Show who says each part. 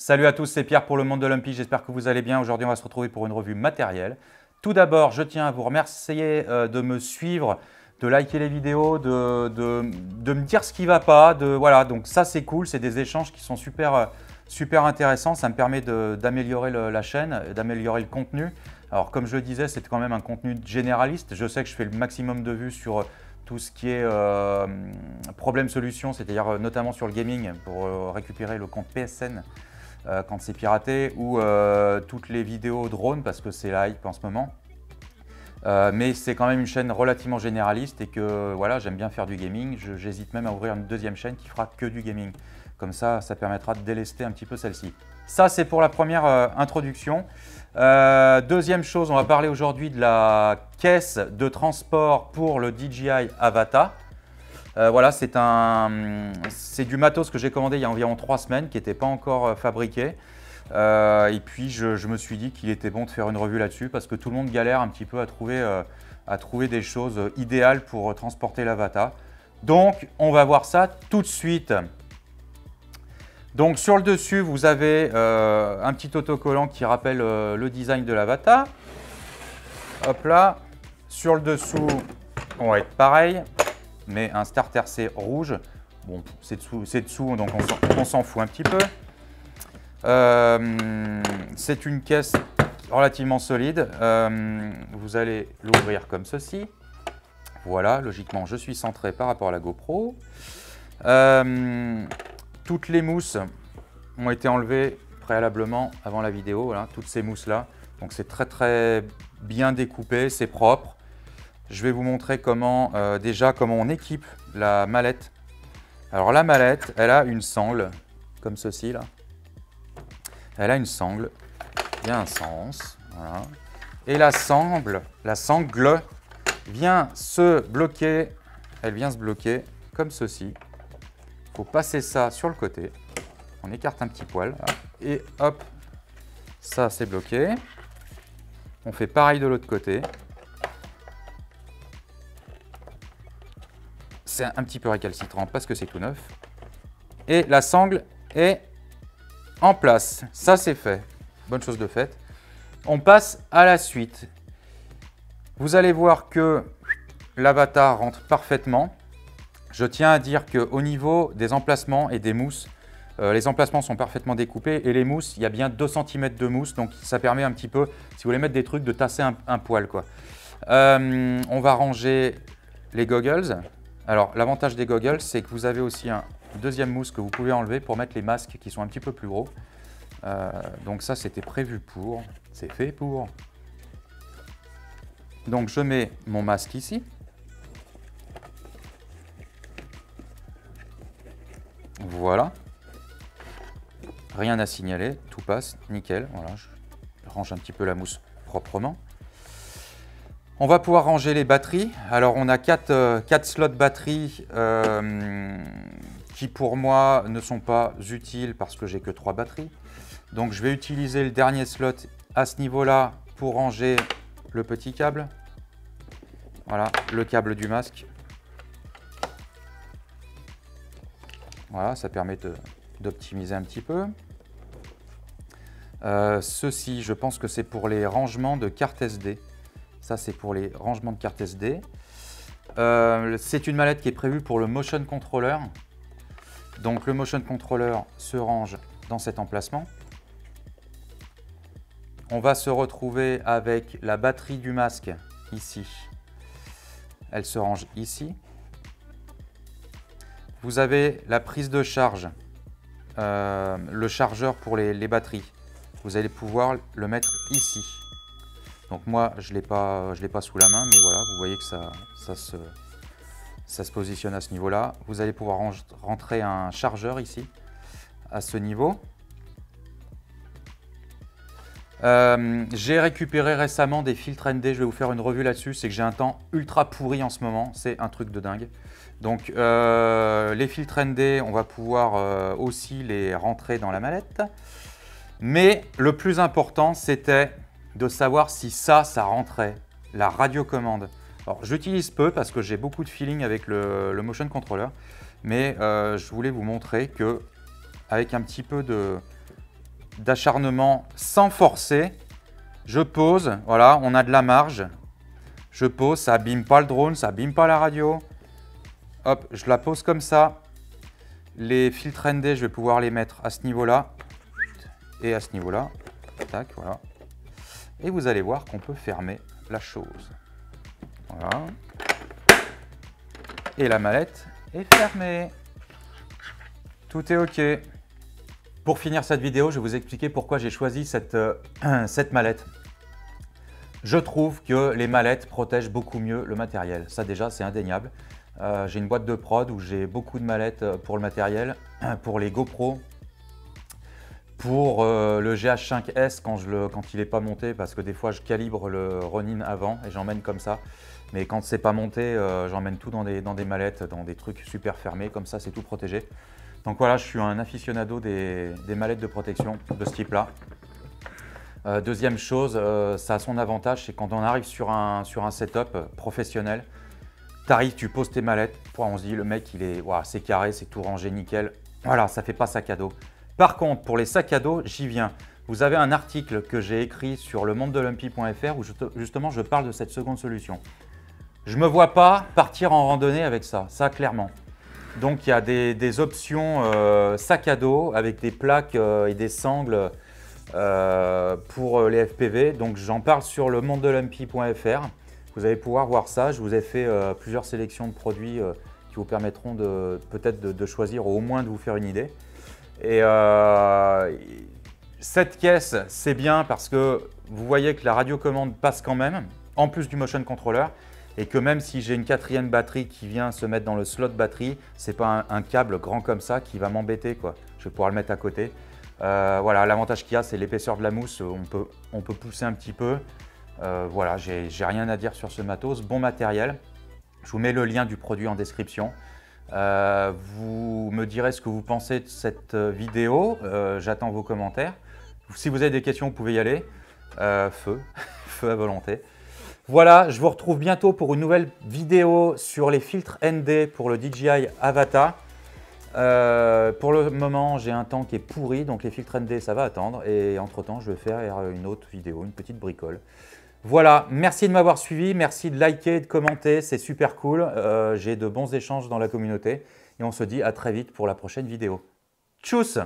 Speaker 1: Salut à tous, c'est Pierre pour le monde de l'Olympique, j'espère que vous allez bien. Aujourd'hui, on va se retrouver pour une revue matérielle. Tout d'abord, je tiens à vous remercier euh, de me suivre, de liker les vidéos, de, me dire ce qui ne va pas. Voilà, donc ça, c'est cool, c'est des échanges qui sont super, euh, super intéressants. Ça me permet d'améliorer la chaîne, d'améliorer le contenu. Alors, comme je le disais, c'est quand même un contenu généraliste. Je sais que je fais le maximum de vues sur tout ce qui est euh, problème-solution, c'est-à-dire notamment sur le gaming, pour récupérer le compte PSN euh, quand c'est piraté, ou euh, toutes les vidéos drones parce que c'est la hype en ce moment. Euh, mais c'est quand même une chaîne relativement généraliste et que voilà, j'aime bien faire du gaming. J'hésite même à ouvrir une deuxième chaîne qui fera que du gaming. Comme ça, ça permettra de délester un petit peu celle-ci. Ça, c'est pour la première introduction. deuxième chose, on va parler aujourd'hui de la caisse de transport pour le DJI Avata. Euh, voilà, c'est du matos que j'ai commandé il y a environ trois semaines, qui n'était pas encore euh, fabriqué. Euh, et puis je, me suis dit qu'il était bon de faire une revue là-dessus parce que tout le monde galère un petit peu à trouver, à trouver des choses idéales pour transporter l'Avata. Donc on va voir ça tout de suite. Donc sur le dessus, vous avez un petit autocollant qui rappelle le design de l'Avata. Hop là. Sur le dessous, on va être pareil mais un starter C rouge, bon, c'est dessous, donc on s'en fout un petit peu. Euh, c'est une caisse relativement solide. Euh, vous allez l'ouvrir comme ceci. Voilà, logiquement, je suis centré par rapport à la GoPro. Euh, toutes les mousses ont été enlevées préalablement avant la vidéo, voilà, toutes ces mousses-là. Donc c'est très très bien découpé, c'est propre. Je vais vous montrer comment, euh, déjà comment on équipe la mallette. Alors la mallette, elle a une sangle, comme ceci là. Elle a une sangle, il y a un sens. Et la sangle, la sangle vient se bloquer, elle vient se bloquer comme ceci. Il faut passer ça sur le côté. On écarte un petit poil, et hop, ça c'est bloqué. On fait pareil de l'autre côté. C'est un petit peu récalcitrant parce que c'est tout neuf. Et la sangle est en place. Ça, c'est fait. Bonne chose de faite. On passe à la suite. Vous allez voir que l'avatar rentre parfaitement. Je tiens à dire qu'au niveau des emplacements et des mousses, euh, les emplacements sont parfaitement découpés et les mousses, il y a bien 2 cm de mousse, donc ça permet un petit peu, si vous voulez mettre des trucs, de tasser un, poil. Quoi. Euh, on va ranger les goggles. Alors, l'avantage des goggles, c'est que vous avez aussi un deuxième mousse que vous pouvez enlever pour mettre les masques qui sont un petit peu plus gros. Euh, donc ça, c'était prévu pour, c'est fait pour. Donc je mets mon masque ici. Voilà. Rien à signaler, tout passe, nickel. Voilà, je range un petit peu la mousse proprement. On va pouvoir ranger les batteries. Alors on a 4, euh, slots batteries euh, qui pour moi ne sont pas utiles parce que j'ai que 3 batteries. Donc je vais utiliser le dernier slot à ce niveau-là pour ranger le petit câble. Voilà, le câble du masque. Voilà, ça permet d'optimiser un petit peu. Euh, ceci, je pense que c'est pour les rangements de cartes SD. Ça, c'est pour les rangements de cartes SD. Euh, c'est une mallette qui est prévue pour le motion controller. Donc le motion controller se range dans cet emplacement. On va se retrouver avec la batterie du masque ici. Elle se range ici. Vous avez la prise de charge, euh, le chargeur pour les batteries. Vous allez pouvoir le mettre ici. Donc moi, je ne l'ai pas, sous la main, mais voilà, vous voyez que ça, ça, se, ça se positionne à ce niveau-là. Vous allez pouvoir rentrer un chargeur ici, à ce niveau. Euh, j'ai récupéré récemment des filtres ND, je vais vous faire une revue là-dessus, c'est que j'ai un temps ultra pourri en ce moment, c'est un truc de dingue. Donc euh, les filtres ND, on va pouvoir euh, aussi les rentrer dans la mallette. Mais le plus important, c'était de savoir si ça, ça rentrait, la radiocommande. Alors j'utilise peu parce que j'ai beaucoup de feeling avec le, motion controller, mais euh, je voulais vous montrer que avec un petit peu d'acharnement sans forcer. Je pose, voilà, on a de la marge. Je pose, ça abîme pas le drone, ça abîme pas la radio. Hop, je la pose comme ça. Les filtres ND, je vais pouvoir les mettre à ce niveau-là et à ce niveau-là. Tac, voilà. Et vous allez voir qu'on peut fermer la chose. Voilà. Et la mallette est fermée. Tout est OK. Pour finir cette vidéo, je vais vous expliquer pourquoi j'ai choisi cette, euh, mallette. Je trouve que les mallettes protègent beaucoup mieux le matériel. Ça déjà, c'est indéniable. Euh, j'ai une boîte de prod où j'ai beaucoup de mallettes euh, pour le matériel, pour les GoPro, pour le GH5S quand, il n'est pas monté, parce que des fois je calibre le Ronin avant et j'emmène comme ça. Mais quand c'est pas monté, j'emmène tout dans des, mallettes, dans des trucs super fermés, comme ça c'est tout protégé. Donc voilà, je suis un aficionado des, mallettes de protection de ce type-là. Euh, deuxième chose, euh, ça a son avantage, c'est quand on arrive sur un, setup professionnel, tu arrives, tu poses tes mallettes, on se dit le mec il est, c'est carré, c'est tout rangé nickel. Voilà, ça fait pas sac à dos. Par contre, pour les sacs à dos, j'y viens. Vous avez un article que j'ai écrit sur le monde de où justement je parle de cette seconde solution. Je ne me vois pas partir en randonnée avec ça, ça clairement. Donc il y a des, options euh, sac à dos avec des plaques euh, et des sangles euh, pour les FPV. Donc j'en parle sur le monde de Vous allez pouvoir voir ça. Je vous ai fait plusieurs sélections de produits qui vous permettront peut-être de, choisir ou au moins de vous faire une idée. Et cette caisse, c'est bien parce que vous voyez que la radiocommande passe quand même, en plus du motion controller et que même si j'ai une quatrième batterie qui vient se mettre dans le slot batterie, c'est pas un, câble grand comme ça qui va m'embêter quoi. Je vais pouvoir le mettre à côté. Euh, voilà, l'avantage qu'il y a, c'est l'épaisseur de la mousse. On peut, on peut pousser un petit peu. Euh, voilà, j'ai rien à dire sur ce matos. Bon matériel. Je vous mets le lien du produit en description. Euh, vous me direz ce que vous pensez de cette vidéo. J'attends vos commentaires. Si vous avez des questions, vous pouvez y aller. feu, feu à volonté. Voilà, je vous retrouve bientôt pour une nouvelle vidéo sur les filtres ND pour le DJI Avata. Euh, pour le moment, j'ai un temps qui est pourri, donc les filtres ND, ça va attendre. Et entre-temps, je vais faire une autre vidéo, une petite bricole. Voilà, merci de m'avoir suivi, merci de liker de commenter, c'est super cool. Euh, j'ai de bons échanges dans la communauté. Et on se dit à très vite pour la prochaine vidéo. Tchuss